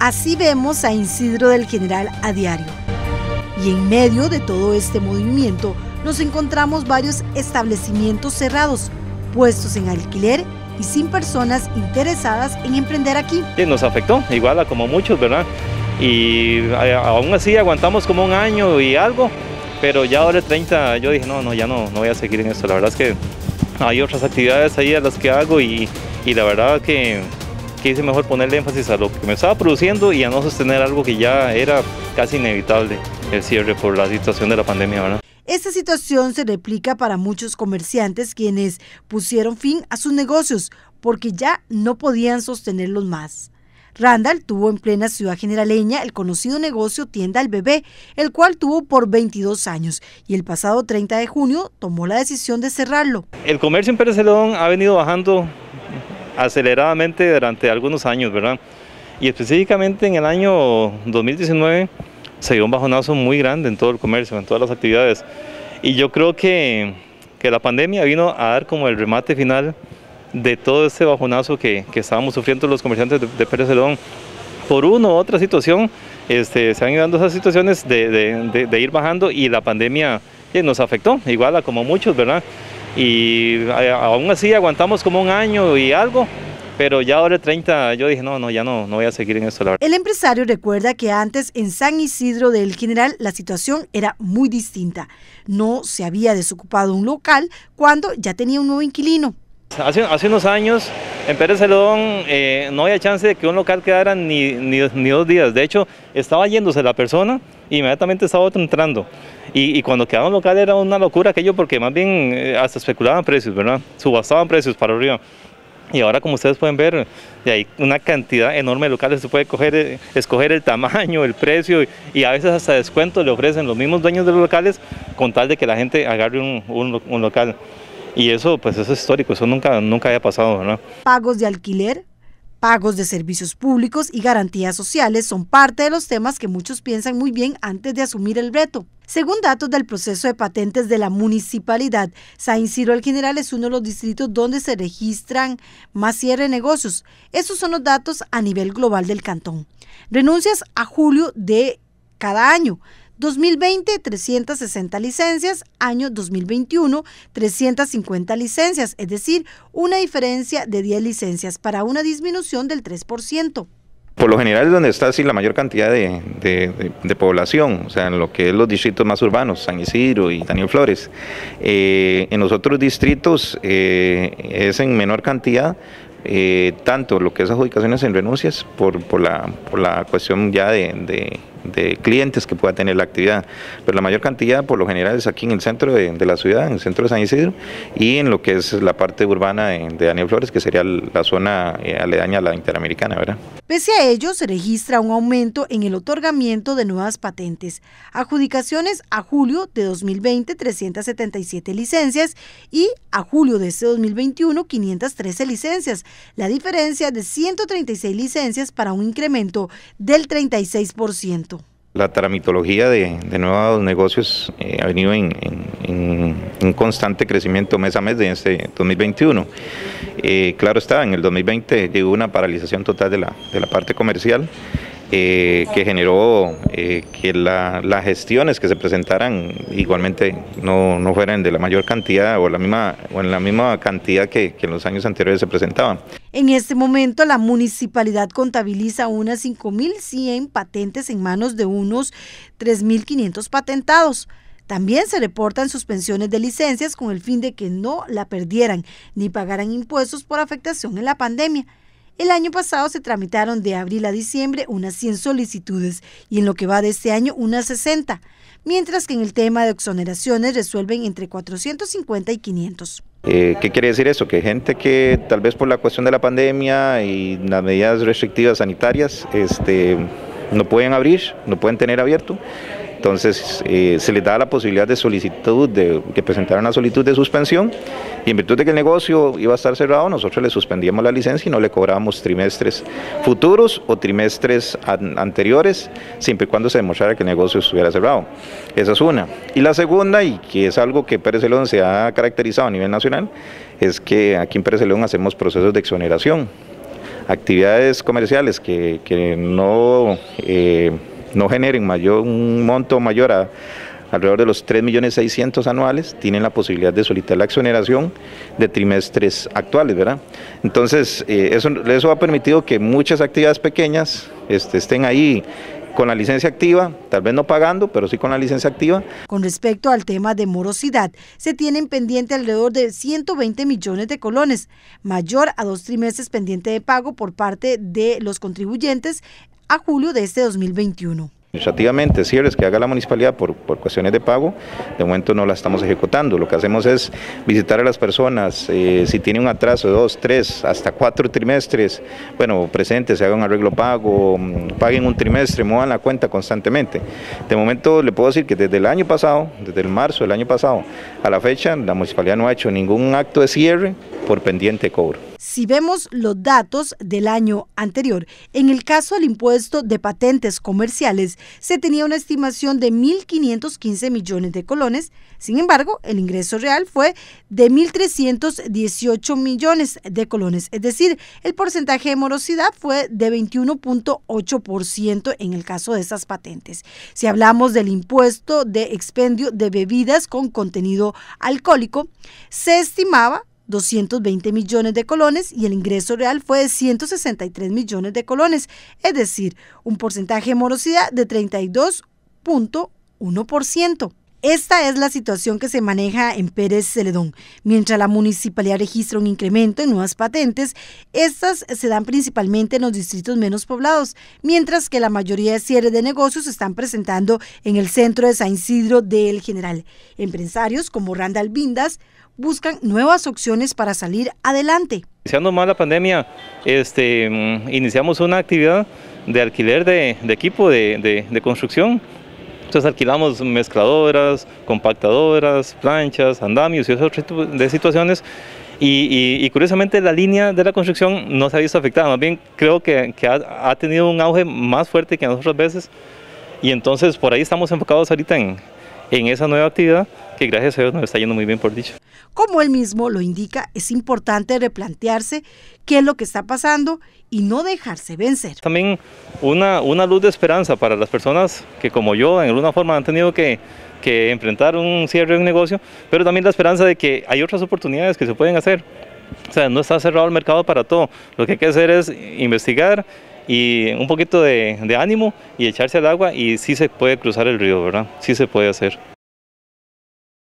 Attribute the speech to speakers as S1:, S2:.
S1: Así vemos a Isidro del General a diario. Y en medio de todo este movimiento nos encontramos varios establecimientos cerrados, puestos en alquiler y sin personas interesadas en emprender aquí.
S2: Nos afectó, igual a como muchos, ¿verdad? Y aún así aguantamos como un año y algo, pero ya ahora el 30 yo dije, no, no, ya no, no voy a seguir en esto. La verdad es que hay otras actividades ahí a las que hago y la verdad que quise mejor ponerle énfasis a lo que me estaba produciendo y a no sostener algo que ya era casi inevitable el cierre por la situación de la pandemia, ¿verdad?
S1: Esta situación se replica para muchos comerciantes quienes pusieron fin a sus negocios porque ya no podían sostenerlos más. Randall tuvo en plena ciudad generaleña el conocido negocio Tienda al Bebé, el cual tuvo por 22 años y el pasado 30 de junio tomó la decisión de cerrarlo.
S2: El comercio en Pérez Celedón ha venido bajando aceleradamente durante algunos años, ¿verdad? Y específicamente en el año 2019 se dio un bajonazo muy grande en todo el comercio, en todas las actividades. Y yo creo que, que la pandemia vino a dar como el remate final de todo ese bajonazo que, que estábamos sufriendo los comerciantes de, de Pérez Celedón. Por una u otra situación, este, se han ido dando esas situaciones de, de, de, ir bajando y la pandemia eh, nos afectó, igual a como muchos, ¿verdad? Y eh, aún así aguantamos como un año y algo, pero ya ahora el 30 yo dije, no, no, ya no, no voy a seguir en esto. La
S1: verdad. El empresario recuerda que antes en San Isidro del General la situación era muy distinta. No se había desocupado un local cuando ya tenía un nuevo inquilino.
S2: Hace, hace unos años en Pérez Celedón eh, no había chance de que un local quedara ni, ni, ni, dos días. De hecho, estaba yéndose la persona e inmediatamente estaba otro entrando. Y, y, cuando quedaba un local era una locura aquello porque más bien eh, hasta especulaban precios, ¿verdad? Subastaban precios para arriba. Y ahora como ustedes pueden ver, hay una cantidad enorme de locales, se puede coger, eh, escoger el tamaño, el precio y, a veces hasta descuento le ofrecen los mismos dueños de los locales con tal de que la gente agarre un, un, un local. Y eso pues eso es histórico, eso nunca, nunca había pasado. ¿verdad?
S1: Pagos de alquiler, pagos de servicios públicos y garantías sociales son parte de los temas que muchos piensan muy bien antes de asumir el reto. Según datos del proceso de patentes de la municipalidad, San Isidro el General es uno de los distritos donde se registran más cierre de negocios. Esos son los datos a nivel global del cantón. Renuncias a julio de cada año. 2020, 360 licencias, año 2021, 350 licencias, es decir, una diferencia de 10 licencias para una disminución del 3%.
S3: Por lo general es donde está así la mayor cantidad de, de, población, o sea, en lo que es los distritos más urbanos, San Isidro y Daniel Flores. Eh, en los otros distritos eh, es en menor cantidad, eh, tanto lo que es adjudicaciones en renuncias por, por, la, por la cuestión ya de, de, de, clientes que pueda tener la actividad, pero la mayor cantidad por lo general es aquí en el centro de, de la ciudad, en el centro de San Isidro y en lo que es la parte urbana de, Daniel Flores, que sería la zona eh, aledaña a la interamericana. ¿verdad?
S1: Pese a ello, se registra un aumento en el otorgamiento de nuevas patentes. Adjudicaciones a julio de 2020, 377 licencias y a julio de este 2021, 513 licencias. La diferencia de 136 licencias para un incremento del 36%.
S3: La tramitología de, nuevos negocios eh, ha venido en, en, en, constante crecimiento mes a mes de este 2021. Eh, claro está, en el 2020 llegó una paralización total de la parte comercial. Eh, que generó eh, que la, las gestiones que se presentaran igualmente no, no, fueran de la mayor cantidad o, la misma, o en la misma cantidad que, que en los años anteriores se presentaban.
S1: En este momento la municipalidad contabiliza unas 5.100 patentes en manos de unos 3.500 patentados. También se reportan suspensiones de licencias con el fin de que no la perdieran ni pagaran impuestos por afectación en la pandemia. El año pasado se tramitaron de abril a diciembre unas 100 solicitudes y en lo que va de este año unas 60, mientras que en el tema de exoneraciones resuelven entre 450 y 500.
S3: Eh, ¿Qué quiere decir eso? Que gente que tal vez por la cuestión de la pandemia y las medidas restrictivas sanitarias este, no pueden abrir, no pueden tener abierto, entonces eh, se les da la posibilidad de solicitud, de que presentaran una solicitud de suspensión y en virtud de que el negocio iba a estar cerrado, nosotros le suspendíamos la licencia y no le cobrábamos trimestres futuros o trimestres an anteriores, siempre y cuando se demostrara que el negocio estuviera cerrado. Esa es una. Y la segunda, y que es algo que Pérez León se ha caracterizado a nivel nacional, es que aquí en Pérez León hacemos procesos de exoneración actividades comerciales que, que no, eh, no generen mayor, un monto mayor a alrededor de los 3.600.000 anuales, tienen la posibilidad de solicitar la exoneración de trimestres actuales, ¿verdad? Entonces, eh, eso, eso ha permitido que muchas actividades pequeñas este, estén ahí con la licencia activa, tal vez no pagando, pero sí con la licencia activa.
S1: Con respecto al tema de morosidad, se tienen pendiente alrededor de 120 millones de colones, mayor a dos trimestres pendiente de pago por parte de los contribuyentes a julio de este 2021.
S3: Administrativamente, cierres que haga la municipalidad por, por, cuestiones de pago, de momento no la estamos ejecutando. Lo que hacemos es visitar a las personas, eh, si tiene un atraso de dos, tres, hasta cuatro trimestres, bueno, presentes, se haga arreglo pago, mm, paguen un trimestre, muevan la cuenta constantemente. De momento le puedo decir que desde el año pasado, desde el marzo del año pasado a la fecha, la municipalidad no ha hecho ningún acto de cierre por pendiente de cobro.
S1: Si vemos los datos del año anterior, en el caso del impuesto de patentes comerciales, se tenía una estimación de 1.515 millones de colones, sin embargo, el ingreso real fue de 1.318 millones de colones, es decir, el porcentaje de morosidad fue de 21.8% en el caso de estas patentes. Si hablamos del impuesto de expendio de bebidas con contenido alcohólico, se estimaba 220 millones de colones y el ingreso real fue de 163 millones de colones, es decir, un porcentaje de morosidad de 32.1%. Esta es la situación que se maneja en Pérez Celedón. Mientras la municipalidad registra un incremento en nuevas patentes, estas se dan principalmente en los distritos menos poblados, mientras que la mayoría de cierres de negocios se están presentando en el centro de San Isidro del General. Empresarios como Randall Vindas buscan nuevas opciones para salir adelante.
S2: Iniciando más la pandemia, este, mm, iniciamos una actividad de alquiler de, equipo de, construcción. Entonces alquilamos mezcladoras, compactadoras, planchas, andamios y otro tipo de situaciones. Y, curiosamente la línea de la construcción no se ha visto afectada, más bien creo que, ha, ha, tenido un auge más fuerte que en otras veces. Y entonces por ahí estamos enfocados ahorita en, en esa nueva actividad que gracias a Dios nos está yendo muy bien por dicho.
S1: Como él mismo lo indica, es importante replantearse qué es lo que está pasando y no dejarse vencer.
S2: También una, una luz de esperanza para las personas que como yo en alguna forma han tenido que, que enfrentar un cierre de un negocio, pero también la esperanza de que hay otras oportunidades que se pueden hacer. O sea, no está cerrado el mercado para todo. Lo que hay que hacer es investigar y un poquito de, de ánimo y echarse al agua y sí se puede cruzar el río, ¿verdad? Sí se puede hacer.